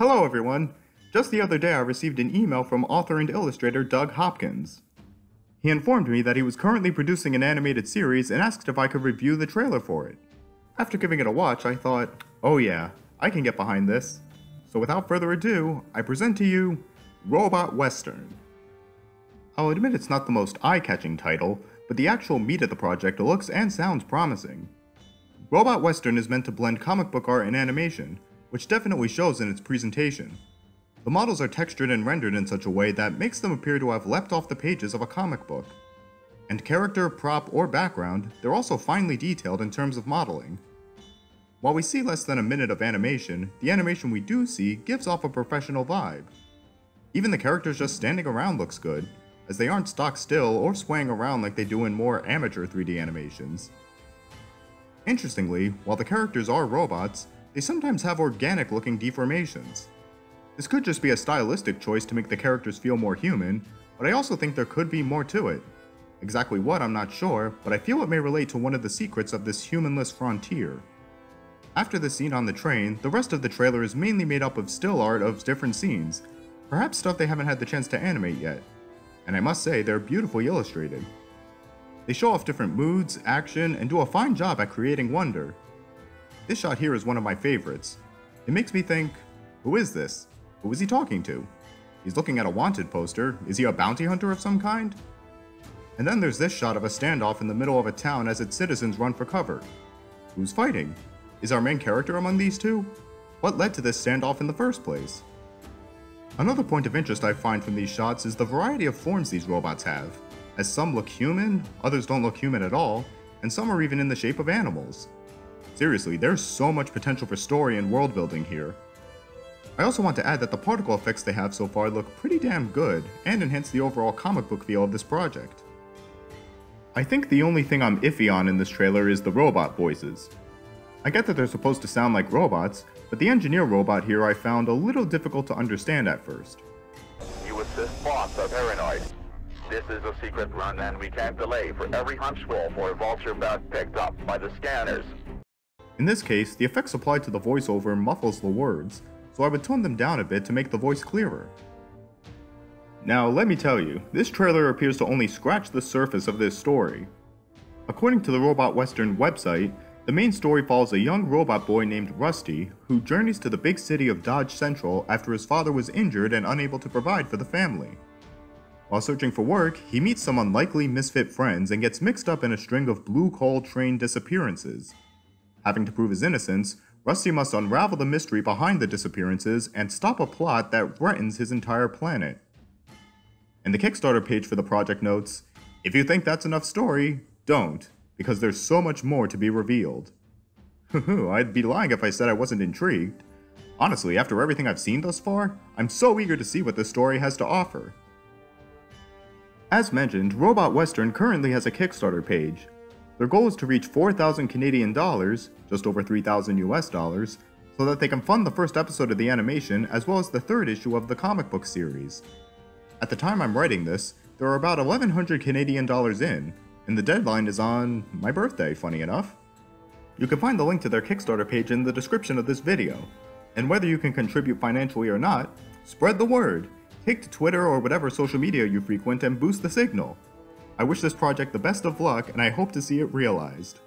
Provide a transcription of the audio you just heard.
Hello, everyone. Just the other day, I received an email from author and illustrator Doug Hopkins. He informed me that he was currently producing an animated series and asked if I could review the trailer for it. After giving it a watch, I thought, oh yeah, I can get behind this. So without further ado, I present to you Robot Western. I'll admit it's not the most eye-catching title, but the actual meat of the project looks and sounds promising. Robot Western is meant to blend comic book art and animation, which definitely shows in its presentation. The models are textured and rendered in such a way that makes them appear to have leapt off the pages of a comic book. And character, prop, or background, they're also finely detailed in terms of modeling. While we see less than a minute of animation, the animation we do see gives off a professional vibe. Even the characters just standing around looks good, as they aren't stock still or swaying around like they do in more amateur 3D animations. Interestingly, while the characters are robots, they sometimes have organic looking deformations. This could just be a stylistic choice to make the characters feel more human, but I also think there could be more to it. Exactly what, I'm not sure, but I feel it may relate to one of the secrets of this humanless frontier. After the scene on the train, the rest of the trailer is mainly made up of still art of different scenes, perhaps stuff they haven't had the chance to animate yet. And I must say, they're beautifully illustrated. They show off different moods, action, and do a fine job at creating wonder. This shot here is one of my favorites. It makes me think, who is this? Who is he talking to? He's looking at a wanted poster. Is he a bounty hunter of some kind? And then there's this shot of a standoff in the middle of a town as its citizens run for cover. Who's fighting? Is our main character among these two? What led to this standoff in the first place? Another point of interest I find from these shots is the variety of forms these robots have, as some look human, others don't look human at all, and some are even in the shape of animals. Seriously, there's so much potential for story and world building here, I also want to add that the particle effects they have so far look pretty damn good, and enhance the overall comic book feel of this project. I think the only thing I'm iffy on in this trailer is the robot voices. I get that they're supposed to sound like robots, but the engineer robot here I found a little difficult to understand at first. You assist boss of Paranoid. This is a secret run and we can't delay for every hunch wolf or vulture bat picked up by the scanners. In this case, the effects applied to the voiceover muffles the words, so I would tone them down a bit to make the voice clearer. Now, let me tell you, this trailer appears to only scratch the surface of this story. According to the Robot Western website, the main story follows a young robot boy named Rusty who journeys to the big city of Dodge Central after his father was injured and unable to provide for the family. While searching for work, he meets some unlikely misfit friends and gets mixed up in a string of blue coal train disappearances. Having to prove his innocence, Rusty must unravel the mystery behind the disappearances and stop a plot that threatens his entire planet. And the Kickstarter page for the project notes, if you think that's enough story, don't, because there's so much more to be revealed. I'd be lying if I said I wasn't intrigued. Honestly, after everything I've seen thus far, I'm so eager to see what this story has to offer. As mentioned, Robot Western currently has a Kickstarter page, their goal is to reach 4,000 Canadian dollars, just over 3,000 US dollars, so that they can fund the first episode of the animation as well as the third issue of the comic book series. At the time I'm writing this, there are about 1,100 Canadian dollars in, and the deadline is on my birthday, funny enough. You can find the link to their Kickstarter page in the description of this video, and whether you can contribute financially or not, spread the word. Take to Twitter or whatever social media you frequent and boost the signal. I wish this project the best of luck, and I hope to see it realized.